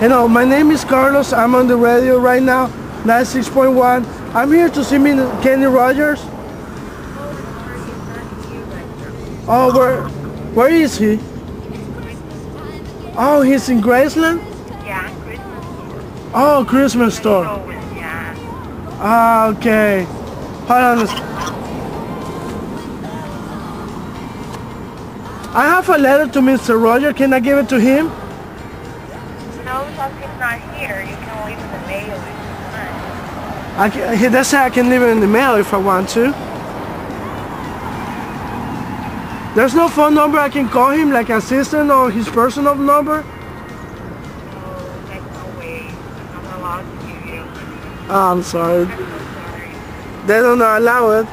Hello, my name is Carlos. I'm on the radio right now, 96.1. I'm here to see me Kenny Rogers. Oh, where, where is he? Oh, he's in Graceland? Yeah, Christmas. Oh, Christmas store. Oh, yeah. Ah, okay. Hold on. I have a letter to Mr. Roger. Can I give it to him? No, because not here. You can leave in the mail if you want. I can, he does say I can leave it in the mail if I want to. There's no phone number I can call him, like assistant or his personal number. Oh, there's no way. I'm allowed to give you. Oh, I'm sorry. I'm sorry. They don't allow it.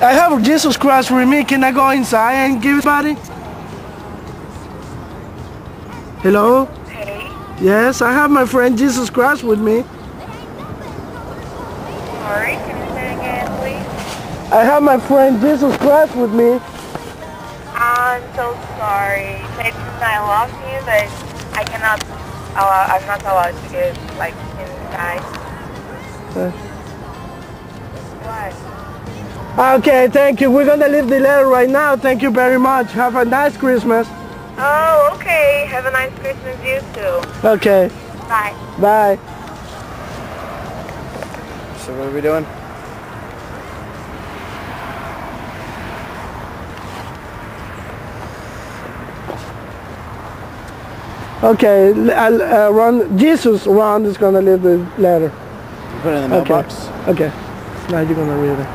I have Jesus Christ with me. Can I go inside and give it buddy? Hello? Hey, Yes, I have my friend Jesus Christ with me. sorry. Can you say again, please? I have my friend Jesus Christ with me. I'm so sorry. Maybe I love you, but I cannot allow, I'm not allowed to give, like, inside. Uh, What? Okay, thank you. We're gonna leave the letter right now. Thank you very much. Have a nice Christmas. Oh, okay. Have a nice Christmas, you too. Okay, Bye. bye. So what are we doing? Okay, l- I'll, uh, Ron, Jesus, Ron is gonna leave the letter. You put it in the Okay. mailbox. Okay, now you're gonna read it.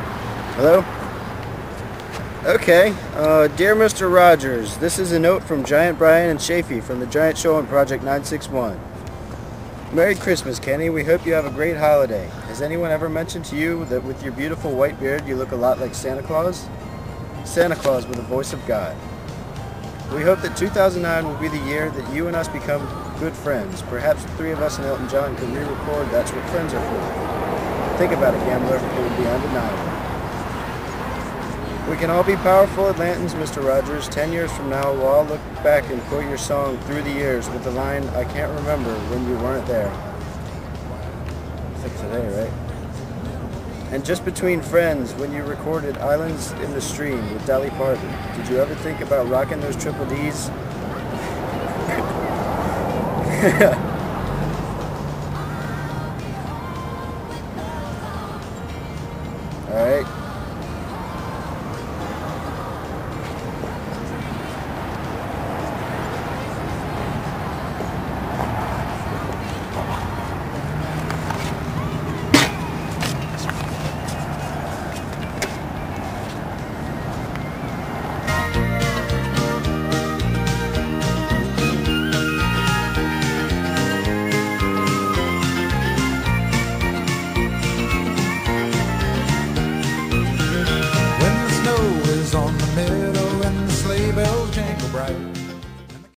Hello? Okay. Uh, dear Mr. Rogers, this is a note from Giant Brian and Shaffe from the Giant Show on Project 961. Merry Christmas, Kenny. We hope you have a great holiday. Has anyone ever mentioned to you that with your beautiful white beard you look a lot like Santa Claus? Santa Claus with the voice of God. We hope that 2009 will be the year that you and us become good friends. Perhaps the three of us and Elton John could re-record That's What Friends Are For. Think about it, gambler. It would be undeniable. We can all be powerful Atlantans, Mr. Rogers. Ten years from now, we'll all look back and quote your song through the years with the line, I can't remember when you weren't there. It's like today, right? And just between friends, when you recorded Islands in the Stream with Dolly Parton, did you ever think about rocking those triple Ds? Alright. When